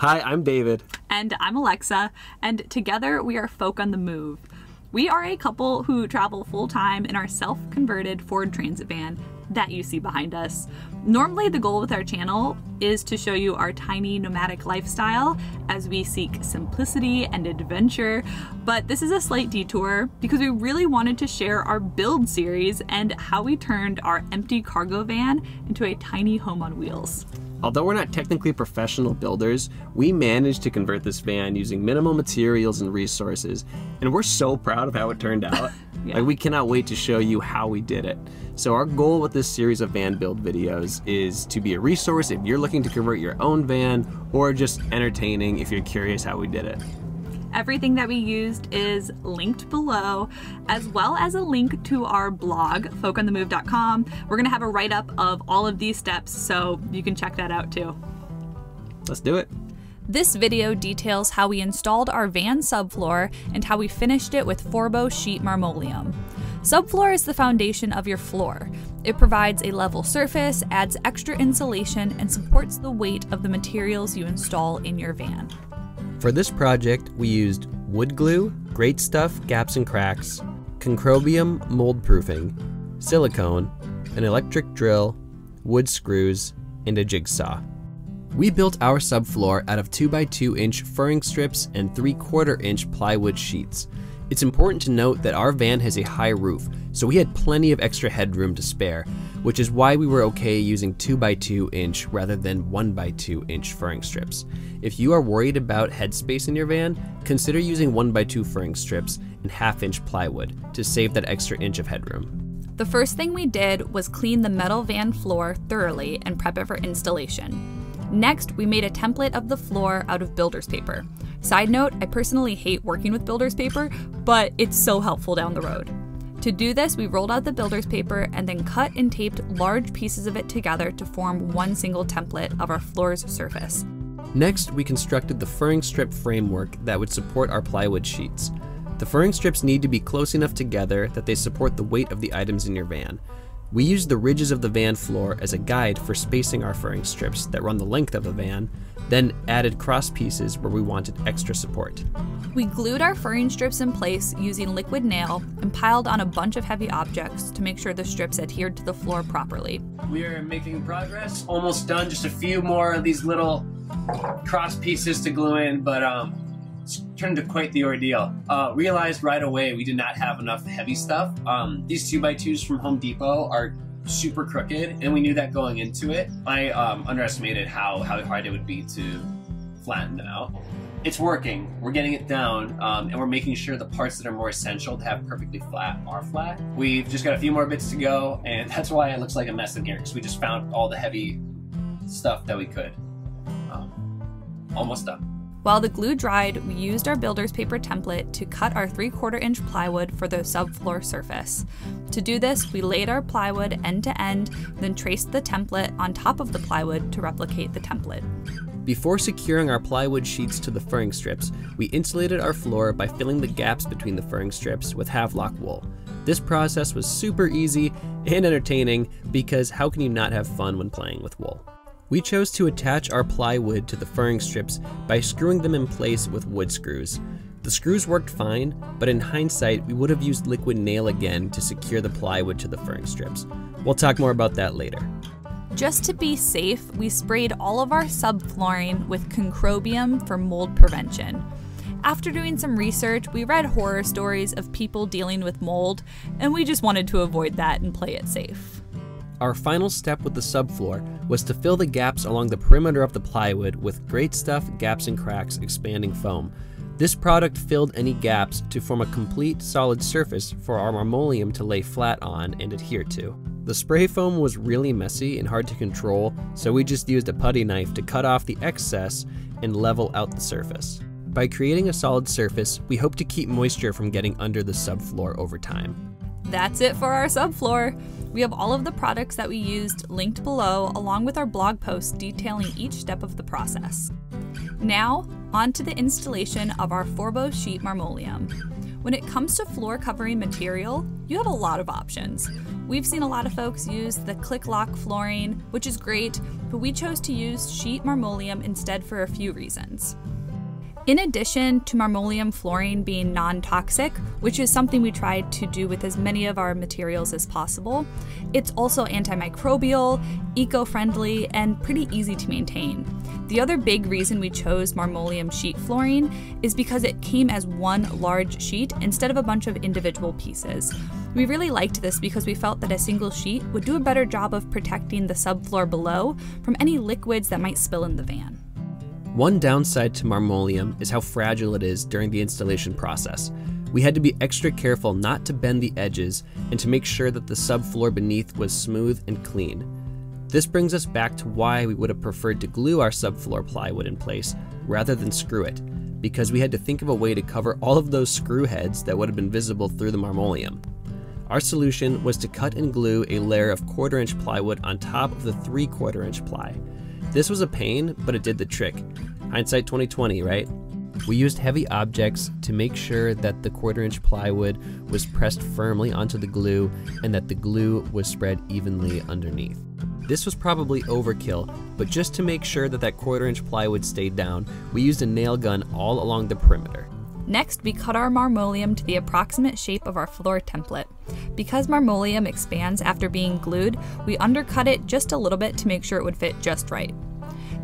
Hi, I'm David. And I'm Alexa, and together we are Folk on the Move. We are a couple who travel full time in our self converted Ford Transit van that you see behind us. Normally, the goal with our channel is to show you our tiny nomadic lifestyle as we seek simplicity and adventure, but this is a slight detour because we really wanted to share our build series and how we turned our empty cargo van into a tiny home on wheels. Although we're not technically professional builders, we managed to convert this van using minimal materials and resources, and we're so proud of how it turned out. yeah. Like we cannot wait to show you how we did it. So our goal with this series of van build videos is to be a resource if you're looking to convert your own van or just entertaining if you're curious how we did it. Everything that we used is linked below, as well as a link to our blog, folkonthemove.com. We're gonna have a write up of all of these steps, so you can check that out too. Let's do it. This video details how we installed our van subfloor and how we finished it with Forbo sheet marmoleum. Subfloor is the foundation of your floor. It provides a level surface, adds extra insulation, and supports the weight of the materials you install in your van. For this project, we used wood glue, great stuff, gaps and cracks, concrobium mold proofing, silicone, an electric drill, wood screws, and a jigsaw. We built our subfloor out of 2x2 inch furring strips and 3 quarter inch plywood sheets. It's important to note that our van has a high roof, so we had plenty of extra headroom to spare, which is why we were okay using 2x2 inch rather than 1x2 inch furring strips. If you are worried about headspace in your van, consider using 1x2 furring strips and half inch plywood to save that extra inch of headroom. The first thing we did was clean the metal van floor thoroughly and prep it for installation. Next, we made a template of the floor out of builder's paper. Side note, I personally hate working with builder's paper, but it's so helpful down the road. To do this, we rolled out the builder's paper and then cut and taped large pieces of it together to form one single template of our floor's surface. Next, we constructed the furring strip framework that would support our plywood sheets. The furring strips need to be close enough together that they support the weight of the items in your van. We used the ridges of the van floor as a guide for spacing our furring strips that run the length of the van, then added cross pieces where we wanted extra support. We glued our furring strips in place using liquid nail and piled on a bunch of heavy objects to make sure the strips adhered to the floor properly. We are making progress, almost done, just a few more of these little cross pieces to glue in, but um, turned into quite the ordeal. Uh, realized right away we did not have enough heavy stuff. Um, these 2x2s from Home Depot are super crooked, and we knew that going into it. I um, underestimated how, how hard it would be to flatten them out. It's working. We're getting it down, um, and we're making sure the parts that are more essential to have perfectly flat are flat. We've just got a few more bits to go, and that's why it looks like a mess in here, because we just found all the heavy stuff that we could. Um, almost done. While the glue dried, we used our builder's paper template to cut our 3 quarter inch plywood for the subfloor surface. To do this, we laid our plywood end to end, then traced the template on top of the plywood to replicate the template. Before securing our plywood sheets to the furring strips, we insulated our floor by filling the gaps between the furring strips with Havelock wool. This process was super easy and entertaining because how can you not have fun when playing with wool? We chose to attach our plywood to the furring strips by screwing them in place with wood screws. The screws worked fine, but in hindsight, we would have used liquid nail again to secure the plywood to the furring strips. We'll talk more about that later. Just to be safe, we sprayed all of our subflooring with concrobium for mold prevention. After doing some research, we read horror stories of people dealing with mold, and we just wanted to avoid that and play it safe. Our final step with the subfloor was to fill the gaps along the perimeter of the plywood with Great Stuff Gaps and Cracks expanding foam. This product filled any gaps to form a complete solid surface for our marmoleum to lay flat on and adhere to. The spray foam was really messy and hard to control, so we just used a putty knife to cut off the excess and level out the surface. By creating a solid surface, we hope to keep moisture from getting under the subfloor over time. That's it for our subfloor. We have all of the products that we used linked below, along with our blog post detailing each step of the process. Now, on to the installation of our Forbo sheet marmoleum. When it comes to floor covering material, you have a lot of options. We've seen a lot of folks use the click lock flooring, which is great, but we chose to use sheet marmoleum instead for a few reasons. In addition to marmoleum flooring being non toxic, which is something we tried to do with as many of our materials as possible, it's also antimicrobial, eco friendly, and pretty easy to maintain. The other big reason we chose marmoleum sheet flooring is because it came as one large sheet instead of a bunch of individual pieces. We really liked this because we felt that a single sheet would do a better job of protecting the subfloor below from any liquids that might spill in the van. One downside to marmoleum is how fragile it is during the installation process. We had to be extra careful not to bend the edges and to make sure that the subfloor beneath was smooth and clean. This brings us back to why we would have preferred to glue our subfloor plywood in place rather than screw it, because we had to think of a way to cover all of those screw heads that would have been visible through the marmoleum. Our solution was to cut and glue a layer of quarter inch plywood on top of the 3 quarter inch ply. This was a pain, but it did the trick. Hindsight 2020, right? We used heavy objects to make sure that the quarter inch plywood was pressed firmly onto the glue and that the glue was spread evenly underneath. This was probably overkill, but just to make sure that that quarter inch plywood stayed down, we used a nail gun all along the perimeter. Next, we cut our marmoleum to the approximate shape of our floor template. Because marmoleum expands after being glued, we undercut it just a little bit to make sure it would fit just right.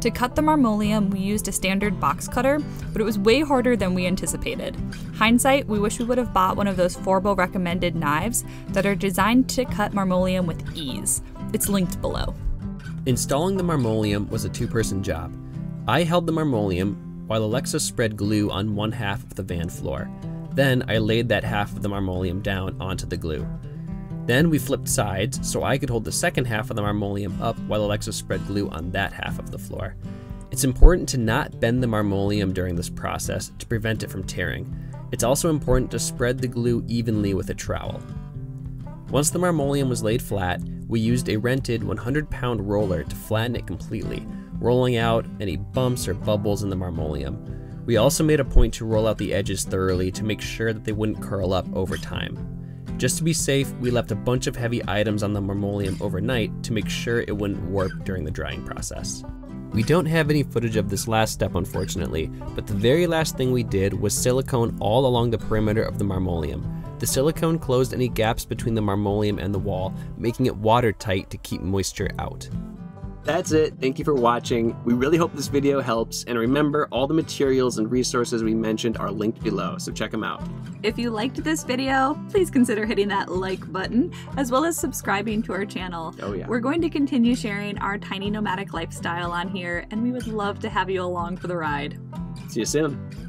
To cut the marmoleum, we used a standard box cutter, but it was way harder than we anticipated. Hindsight, we wish we would have bought one of those Forbo recommended knives that are designed to cut marmoleum with ease. It's linked below. Installing the marmoleum was a two person job. I held the marmoleum while Alexa spread glue on one half of the van floor. Then I laid that half of the marmoleum down onto the glue. Then we flipped sides so I could hold the second half of the marmoleum up while Alexa spread glue on that half of the floor. It's important to not bend the marmoleum during this process to prevent it from tearing. It's also important to spread the glue evenly with a trowel. Once the marmoleum was laid flat, we used a rented 100 pound roller to flatten it completely, rolling out any bumps or bubbles in the marmoleum. We also made a point to roll out the edges thoroughly to make sure that they wouldn't curl up over time. Just to be safe, we left a bunch of heavy items on the marmoleum overnight to make sure it wouldn't warp during the drying process. We don't have any footage of this last step unfortunately, but the very last thing we did was silicone all along the perimeter of the marmoleum. The silicone closed any gaps between the marmoleum and the wall, making it watertight to keep moisture out. That's it. Thank you for watching. We really hope this video helps. And remember, all the materials and resources we mentioned are linked below, so check them out. If you liked this video, please consider hitting that like button, as well as subscribing to our channel. Oh, yeah. We're going to continue sharing our tiny nomadic lifestyle on here, and we would love to have you along for the ride. See you soon.